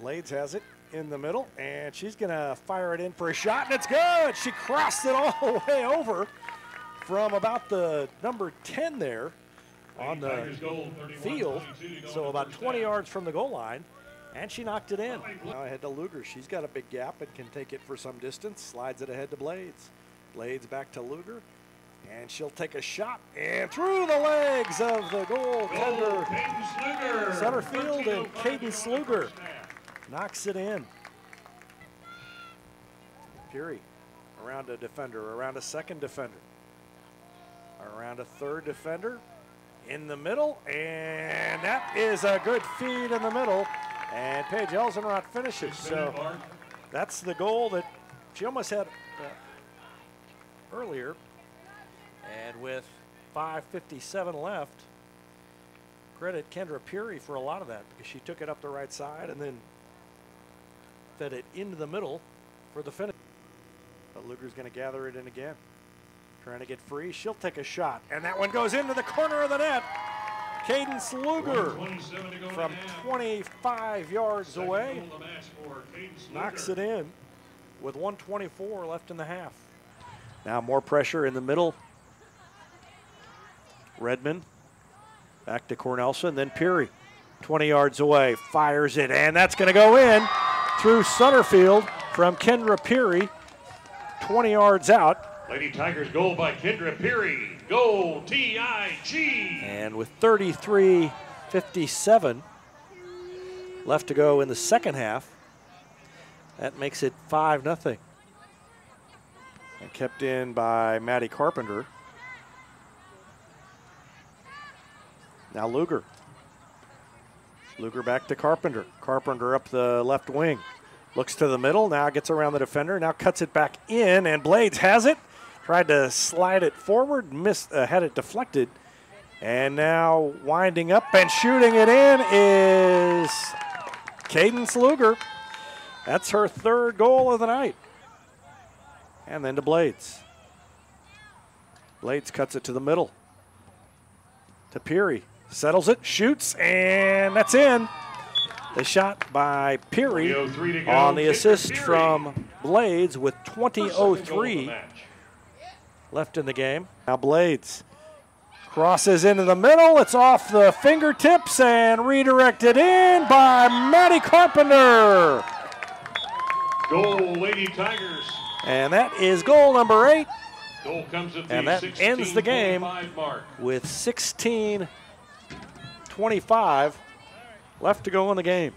Blades has it in the middle, and she's going to fire it in for a shot, and it's good. She crossed it all the way over from about the number 10 there on the field, so about 20 yards from the goal line, and she knocked it in. Now ahead to Luger. She's got a big gap and can take it for some distance, slides it ahead to Blades. Blades back to Luger, and she'll take a shot and through the legs of the goaltender, center field, and Cadence Luger knocks it in. Fury around a defender, around a second defender, around a third defender, in the middle, and that is a good feed in the middle, and Paige Elsenroth finishes. So that's the goal that she almost had uh, earlier, and with 5.57 left, credit Kendra Peary for a lot of that because she took it up the right side and then fed it into the middle for the finish. But Luger's going to gather it in again. Trying to get free. She'll take a shot. And that one goes into the corner of the net. Cadence Luger from 25 yards away knocks it in with 124 left in the half. Now more pressure in the middle. Redmond back to Cornelson, then Peary 20 yards away, fires it, and that's going to go in through Sutterfield from Kendra Peary, 20 yards out. Lady Tigers goal by Kendra Peary. Goal T-I-G. And with 33-57 left to go in the second half, that makes it 5 nothing. And kept in by Maddie Carpenter. Now Luger. Luger back to Carpenter. Carpenter up the left wing. Looks to the middle, now gets around the defender, now cuts it back in, and Blades has it. Tried to slide it forward, missed, uh, had it deflected. And now winding up and shooting it in is Cadence Luger. That's her third goal of the night. And then to Blades. Blades cuts it to the middle. To Peary. Settles it, shoots, and that's in. The shot by Peary oh on the assist from Blades with 20.03 left in the game. Now Blades crosses into the middle. It's off the fingertips and redirected in by Maddie Carpenter. Goal, Lady Tigers. And that is goal number eight. Goal comes at the and that ends the game mark. with 16 25 left to go in the game.